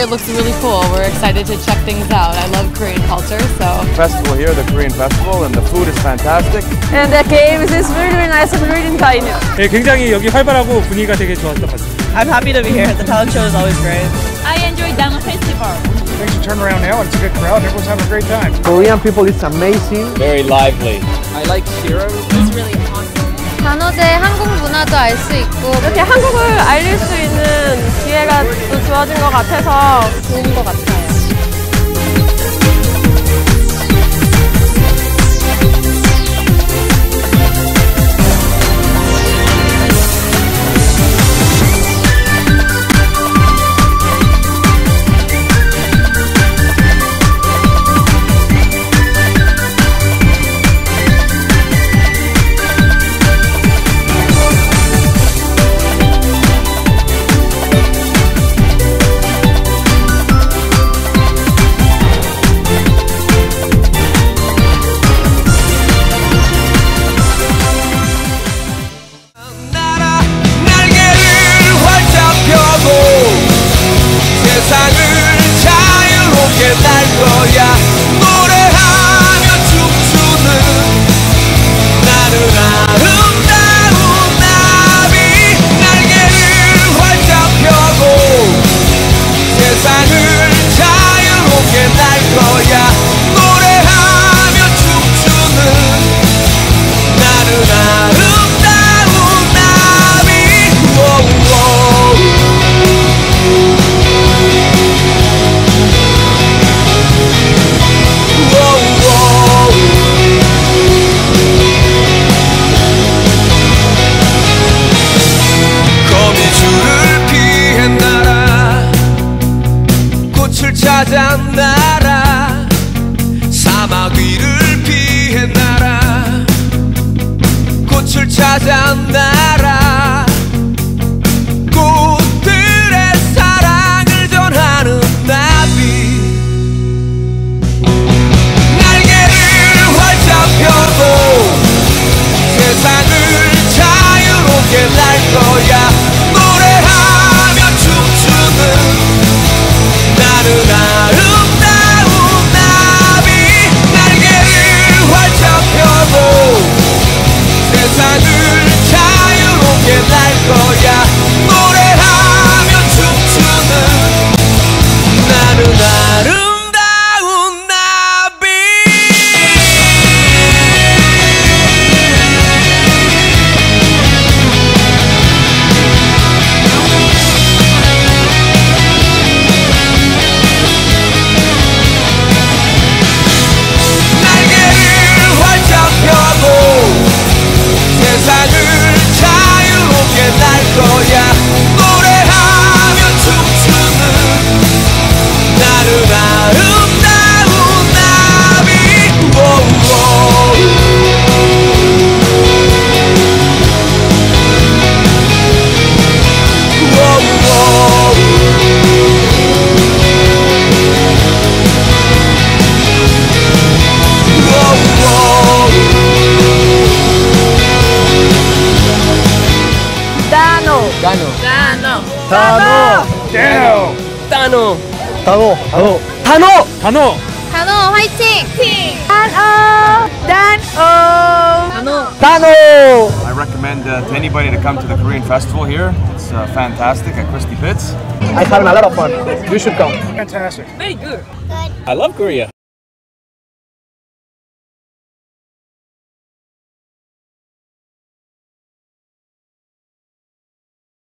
It looks really cool. We're excited to check things out. I love Korean culture, so. Festival here, the Korean festival, and the food is fantastic. And the games is really, really nice and really fun. Yeah, 굉장히 여기 활발하고 분위기가 되게 좋았던 것 같습니다. I'm happy to be here. The talent show is always great. I enjoy the Festival things to turn around now. It's a good crowd. Everyone's having a great time. Korean people, it's amazing. Very lively. I like Shiro. It's really awesome. 단오제 한국 문화도 알 수 있고 이렇게 한국을 알릴 수 또 주어진 것 같아서 좋은 것 같아요. 꽃을 찾아 날아 사막 위를 피해 날아 꽃을 찾아 날아 Dano. 단오. 땡! 단오. 단오. 단오. 단오. 단어! 단오 화이팅! 단오. 단오. Dano. 단오. I recommend uh, to anybody to come to the Korean festival here. It's uh, fantastic at Christie Pitts. I having a lot of fun. You should come. Fantastic. Very good. I love Korea.